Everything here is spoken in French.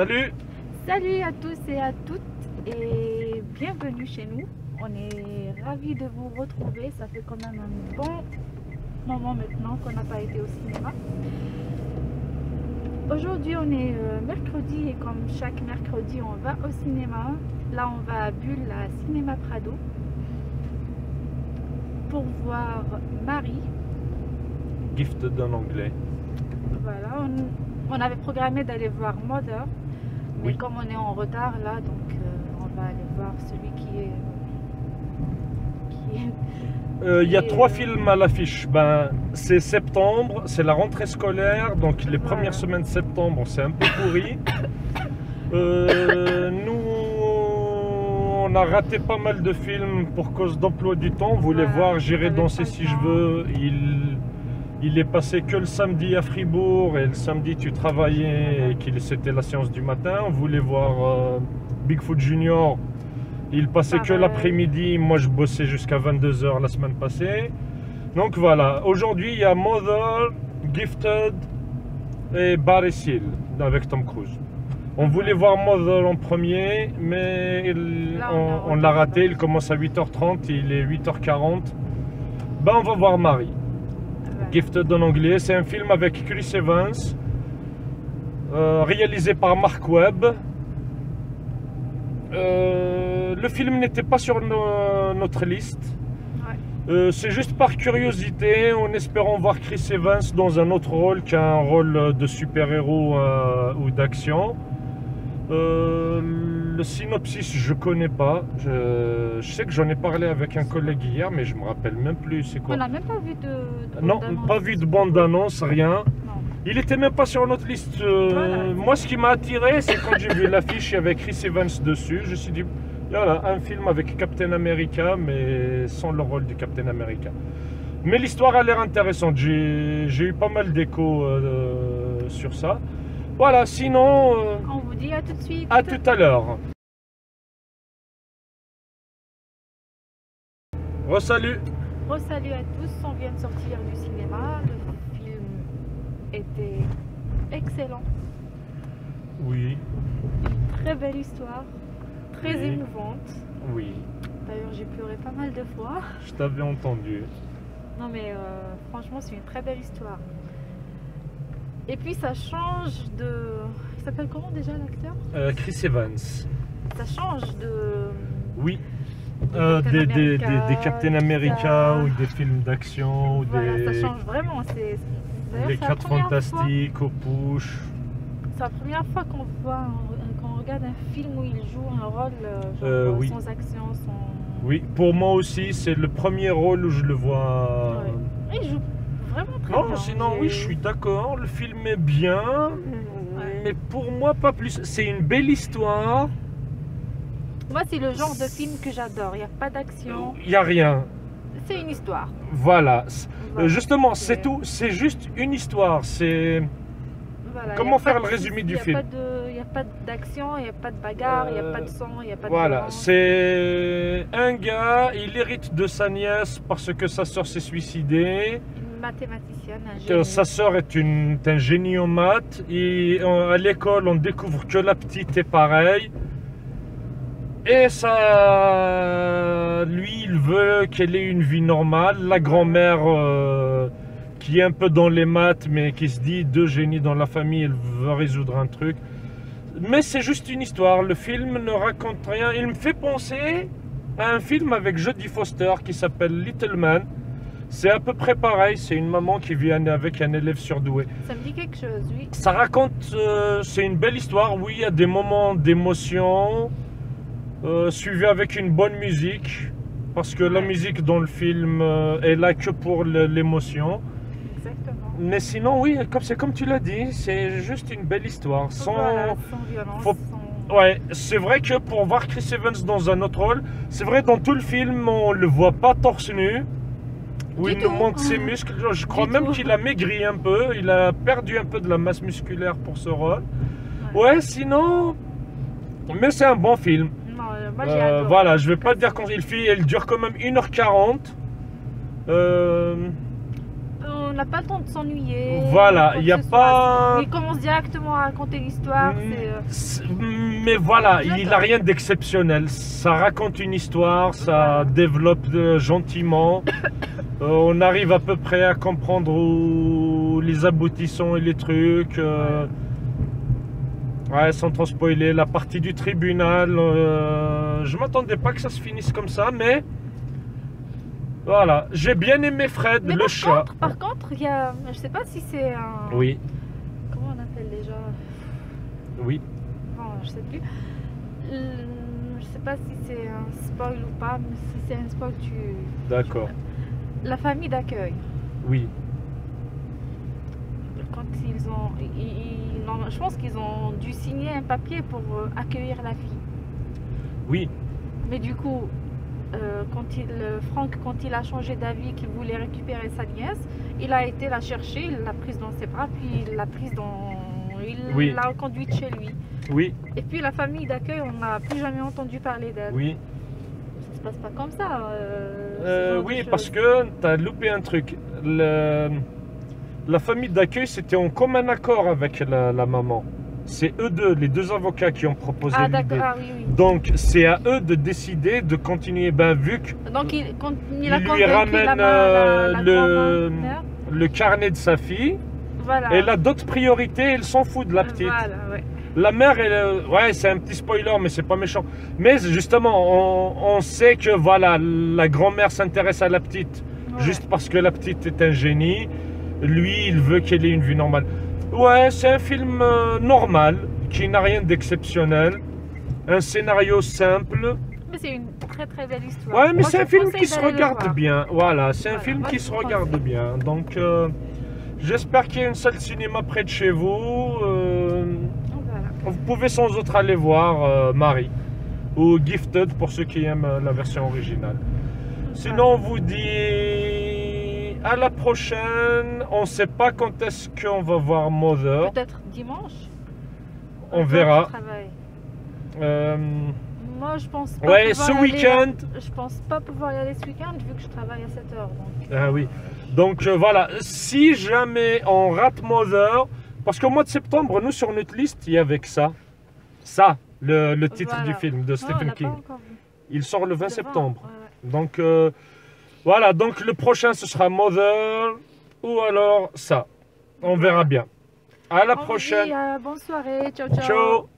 Salut Salut à tous et à toutes et bienvenue chez nous. On est ravis de vous retrouver. Ça fait quand même un bon moment maintenant qu'on n'a pas été au cinéma. Aujourd'hui on est euh, mercredi et comme chaque mercredi on va au cinéma. Là on va à Bulle à Cinéma Prado pour voir Marie. Gifted en anglais. Voilà, on, on avait programmé d'aller voir Mother. Mais Oui. comme on est en retard là, donc euh, on va aller voir celui qui est. qui Euh, Il y a trois euh, films à l'affiche. Ben, c'est septembre, c'est la rentrée scolaire, donc les premières semaines de septembre, c'est un peu pourri. Nous, on a raté pas mal de films pour cause d'emploi du temps. On voulait Voilà, voir J'irai danser si je veux. Il, il est passé que le samedi à Fribourg et le samedi tu travaillais et qu'il c'était la séance du matin. On voulait voir euh, Bigfoot Junior. Il passait que Pareil. l'après-midi. Moi, je bossais jusqu'à 22h la semaine passée. Donc voilà, aujourd'hui, il y a Mother, Gifted et Barry Seal avec Tom Cruise. On voulait voir Mother en premier, mais il- Là, on on, l'a raté. Il commence à 8h30, il est 8h40. Ben, on va voir Marie. Gifted en anglais, c'est un film avec Chris Evans, euh, réalisé par Mark Webb. Euh, le film n'était pas sur no- notre liste. Ouais. Euh, c'est juste par curiosité, en espérant voir Chris Evans dans un autre rôle qu'un rôle de super-héros ou d'action. Le synopsis, je connais pas. Je, je sais que j'en ai parlé avec un collègue hier, mais je me rappelle même plus c'est quoi. On n'a même pas vu de. de Non, bande-annonce. pas vu de bande-annonce, rien. Non. Il était même pas sur notre liste. euh, Voilà. Moi, ce qui m'a attiré, c'est quand j'ai vu l'affiche, il y avait Chris Evans dessus. Je me suis dit, voilà, un film avec Captain America, mais sans le rôle du Captain America. Mais l'histoire a l'air intéressante. J'ai j'ai eu pas mal d'échos euh, sur ça. Voilà, sinon, euh, On vous dit à tout de suite. à tout à l'heure. Resalut. Salut à tous, on vient de sortir du cinéma. Le film était excellent. Oui, Très belle histoire. Très Oui. émouvante. oui, D'ailleurs, j'ai pleuré pas mal de fois. je t'avais entendu. Non mais euh, franchement c'est une très belle histoire. Et puis ça change de... Il s'appelle comment déjà l'acteur? Euh, Chris Evans. Ça change de... Oui. Euh, Captain des, des, des, America, des Captain America ou des films d'action ou Voilà, des ça change vraiment. Les c'est la 4 première fois- fantastiques au push. C'est la première fois qu'on voit, qu'on regarde un film où il joue un rôle euh, genre, Euh, oui. sans action, sans... Oui, pour moi aussi, c'est le premier rôle où je le vois. Ouais. Il joue vraiment très Non, bien. sinon, oui, je suis d'accord, le film est bien, mais pour moi, pas plus. C'est une belle histoire, Moi c'est le genre de film que j'adore. Il n'y a pas d'action. il n'y a rien. C'est une histoire. Voilà. Voilà. Euh, Justement, C'est- tout. C'est juste une histoire. C'est. Voilà, Comment faire le résumé du film Il n'y a pas d'action, il n'y a pas de bagarre, il n'y a Euh, pas de sang, il n'y a pas de Voilà, c'est un gars, il hérite de sa nièce parce que sa sœur s'est suicidée. Une mathématicienne, un génie. sa sœur est, une, est un génie en maths. Et euh, à l'école, on découvre que la petite est pareille. Et ça, lui, il veut qu'elle ait une vie normale. La grand-mère, euh, qui est un peu dans les maths, mais qui se dit deux génies dans la famille, elle veut résoudre un truc. Mais c'est juste une histoire. Le film ne raconte rien. Il me fait penser à un film avec Jodie Foster qui s'appelle Little Man. C'est à peu près pareil. C'est une maman qui vient avec un élève surdoué. Ça me dit quelque chose, oui. Ça raconte, euh, c'est une belle histoire. Oui, il y a des moments d'émotion, euh, suivi avec une bonne musique, parce que la musique dans le film euh, est là que pour l'émotion. Exactement. Mais sinon, oui, comme c'est comme tu l'as dit, c'est juste une belle histoire. Sans, Voilà, sans violence, faut- sans- Ouais, c'est vrai que pour voir Chris Evans dans un autre rôle, c'est vrai dans tout le film, on le voit pas torse nu. Où Du il nous montre ses muscles. Je crois Du même qu'il a maigri un peu. Il a perdu un peu de la masse musculaire pour ce rôle. Ouais. Ouais, sinon. Mais c'est un bon film. Euh, moi j'ai adoré. voilà, je vais pas te dire quand il fait. Elle dure quand même 1h40. Euh, On n'a pas le temps de s'ennuyer. Voilà, il y a pas- soit. Il commence directement à raconter l'histoire. Mm, euh, Mais voilà, il n'a rien d'exceptionnel. Ça raconte une histoire, ça Voilà. développe gentiment. Euh, on arrive à peu près à comprendre où les aboutissants et les trucs. euh, Ouais, sans trop spoiler, la partie du tribunal. euh, Je m'attendais pas que ça se finisse comme ça, mais. Voilà, j'ai bien aimé Fred, Mais le par chat. contre, par contre, il y a, je sais pas si c'est un. Oui, Comment on appelle déjà? Oui. Bon, je sais plus. Je sais pas si c'est un spoil ou pas, mais si c'est un spoil, tu. D'accord. La famille d'accueil. Oui, Quand ils ont, ils- ils- non, je pense qu'ils ont dû signer un papier pour euh, accueillir la fille. oui, Mais du coup, euh, quand il, euh, Franck, quand il a changé d'avis, qu'il voulait récupérer sa nièce, il a été la chercher, il l'a prise dans ses bras, puis il l'a prise dans, il Oui. l'a conduite chez lui. oui, Et puis la famille d'accueil, on n'a plus jamais entendu parler d'elle. oui. Ça se passe pas comme ça. euh, Euh, oui, parce que tu as loupé un truc. Le- la famille d'accueil, c'était en commun accord avec la, la maman. C'est eux deux, les deux avocats qui ont proposé Ah l'idée. d'accord, ah oui, oui. Donc, c'est à eux de décider de continuer. Ben, vu que Donc il, quand il, lui ramène, la, euh, la, le- le carnet de sa fille, voilà. elle a d'autres priorités, elle s'en fout de la petite. Voilà, ouais. La mère, elle, euh, ouais, c'est un petit spoiler, mais c'est pas méchant. Mais justement, on, on sait que voilà, la grand-mère s'intéresse à la petite Ouais. juste parce que la petite est un génie. Lui, il veut qu'elle ait une vie normale. Ouais, c'est un film euh, normal, qui n'a rien d'exceptionnel. Un scénario simple. Mais c'est une très très belle histoire. Ouais, mais c'est un film qui se regarde bien. Voilà, c'est un film qui se regarde bien. Donc, euh, j'espère qu'il y a une salle cinéma près de chez vous. Euh, Voilà. vous pouvez sans autre aller voir Marie ou Gifted pour ceux qui aiment la version originale. Sinon, on vous dit à la prochaine. On ne sait pas quand est-ce qu'on va voir Mother. Peut-être dimanche. On verra. Euh, Moi, je pense pas. ouais, pouvoir ce week-end. Je pense pas pouvoir y aller ce week-end vu que je travaille à 7 heures. Donc. Ah oui. Donc euh, voilà, si jamais on rate Mother, parce qu'au mois de septembre, nous sur notre liste, il y avait que ça. Ça, le, le titre Voilà. du film de Stephen King. Il sort le 20 Le septembre. ouais, ouais. Donc euh, voilà, donc le prochain ce sera Mother ou alors ça. On verra bien. À la prochaine. dit, euh, bonne soirée. Ciao, ciao. Ciao.